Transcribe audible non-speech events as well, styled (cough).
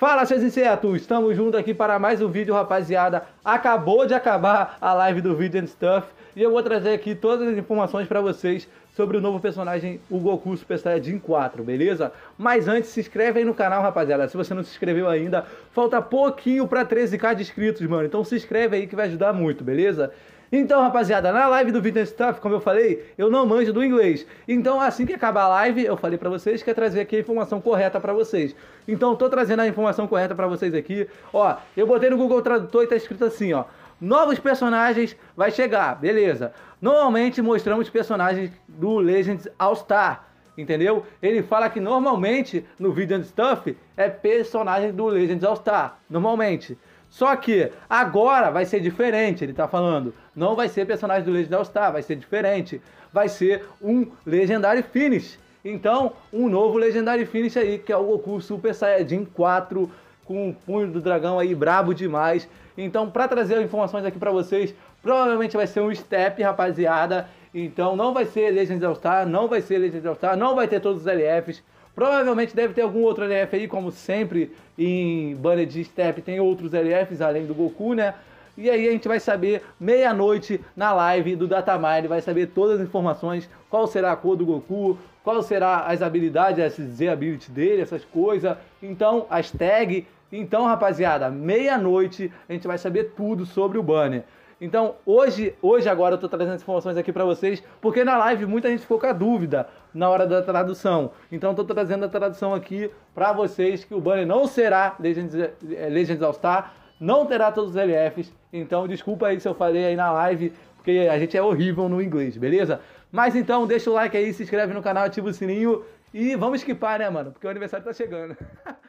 Fala, seus insetos! Estamos juntos aqui para mais um vídeo, rapaziada. Acabou de acabar a live do Vídeo and Stuff e eu vou trazer aqui todas as informações para vocês sobre o novo personagem, o Goku Super Saiyajin 4, beleza? Mas antes, se inscreve aí no canal, rapaziada. Se você não se inscreveu ainda, falta pouquinho para 13k de inscritos, mano. Então se inscreve aí que vai ajudar muito, beleza? Então, rapaziada, na live do Vintage Stuff, como eu falei, eu não manjo do inglês. Então, assim que acabar a live, eu falei pra vocês que ia trazer aqui a informação correta pra vocês. Então, tô trazendo a informação correta pra vocês aqui. Ó, eu botei no Google Tradutor e tá escrito assim, ó. Novos personagens vai chegar, beleza. Normalmente mostramos personagens do Legends All Star, entendeu? Ele fala que normalmente no Video Stuff é personagem do Legends All Star, normalmente. Só que agora vai ser diferente, ele tá falando. Não vai ser personagem do Legend Star, vai ser diferente. Vai ser um Legendary Finish. Então, um novo Legendary Finish aí, que é o Goku Super Saiyajin 4, com o punho do dragão aí brabo demais. Então, para trazer informações aqui para vocês, provavelmente vai ser um step, rapaziada. Então, não vai ser Legends All Star, não vai ser Legends All Star, não vai ter todos os LFs. Provavelmente deve ter algum outro LF aí, como sempre em Banner Step tem outros LFs além do Goku, né? E aí a gente vai saber meia-noite na live do Datamine, vai saber todas as informações, qual será a cor do Goku, qual será as habilidades, as Z ability dele, essas coisas. Então, as tags. Então, rapaziada, meia-noite a gente vai saber tudo sobre o banner. Então, hoje, hoje agora eu tô trazendo as informações aqui para vocês, porque na live muita gente ficou com a dúvida na hora da tradução. Então, tô trazendo a tradução aqui para vocês que o banner não será Legends, eh, Legends All Star, não terá todos os LFs. Então, desculpa aí se eu falei aí na live, porque a gente é horrível no inglês, beleza? Mas então, deixa o like aí, se inscreve no canal, ativa o sininho e vamos esquipar, né, mano? Porque o aniversário tá chegando. (laughs)